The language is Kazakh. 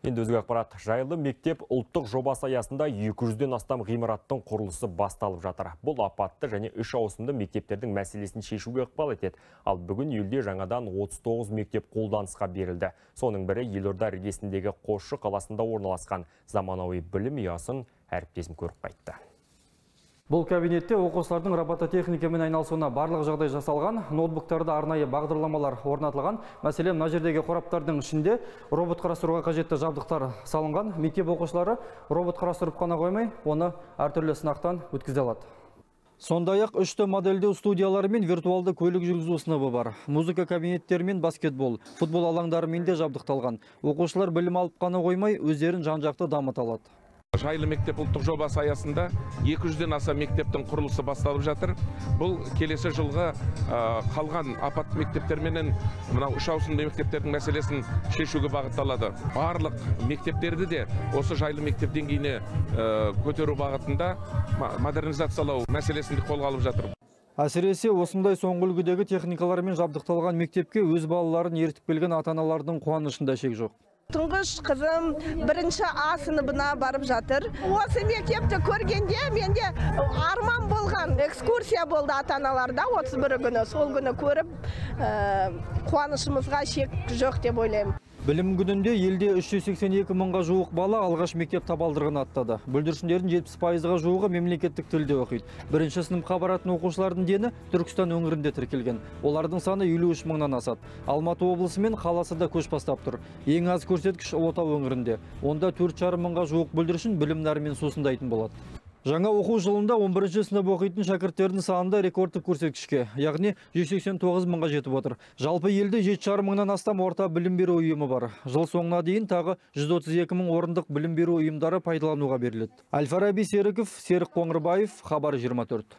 Енді өзге ақпарат жайлы мектеп ұлттық жобасы аясында 200-ден астам ғимараттың құрылысы басталып жатыр. Бұл апатты және үш ауысымды мектептердің мәселесін шешуге ықпал етеді. Ал бүгін елде жаңадан 39 мектеп қолданысқа берілді. Соның бірі елорда іргесіндегі Қосшы қаласында орналасқан заманауи білім ұясын әріптесім көріп қайтты. Бұл кабинетте оқушылардың робототехникамен айналысуына барлық жағдай жасалған, ноутбуктарда арнайы бағдарламалар орнатылған. Мәселен, мына жердегі қораптардың ішінде робот қарастыруға қажетті жабдықтар салынған. Мектеп оқушылары робот қарастырып қана қоймай, оны әртүрлі сынақтан өткізе алады. Сондай-ақ үшті модельдеу студиялары мен виртуалды көлік жүргізу сыныбы бар. Музыка кабинеттері мен баскетбол, футбол алаңдарымен де жабдықталған. Оқушылар білім алып қана қоймай, өздерін жан-жақты дамыта алады. Жайлы мектеп ұлттық жобасы аясында 200-ден аса мектептің құрылысы басталып жатыр. Бұл келесі жылғы қалған апатты мектептерменен мынау үш ауысымды мектептердің мәселесін шешуге бағытталады. Барлық мектептерді де осы жайлы мектеп деңгейіне көтеру бағытында модернизациялау мәселесін қолға алып жатыр. Әсіресе осындай соңғы үлгідегі техникалармен жабдықталған мектепке өз балаларын ертіп келген ата-аналардың қуанышында шек жоқ. Тұңғыш қызым бірінші а сыныбына барып жатыр. Осы мектепті көргенде менде арман болған экскурсия болды ата аналарда отыз бірі күні сол күні көріп қуанышымызға шек жоқ деп ойлаймын. Білім күнінде елде 382 мыңға жуық бала алғаш мектеп табалдырығын аттады. Бүлдіршіндердің 70 пайызға жуығы мемлекеттік тілде оқиды. Бірінші сыныпқа баратын оқушылардың дені түркістан өңірінде тіркелген. Олардың саны 53 мыңнан асады. Алматы облысы мен қаласы да көш бастап тұр. Ең аз көрсеткіш ұлытау өңірінде. Онда төрт жарым мыңға жуық бүлдіршін білім нәрімен болады. Жаңа оқу жылында 11 сынып оқитын шәкірттердің санында рекордтық көрсеткішке, яғни 189 мыңға жетіп отыр. Жалпы елде 7,5 мыңнан астам орта білім беру ұйымы бар. Жыл соңына дейін тағы 132 мың орындық білім беру ұйымдары пайдалануға беріледі. Әл-Фараби Серіков, Серік Қоңырбаев, Хабар 24.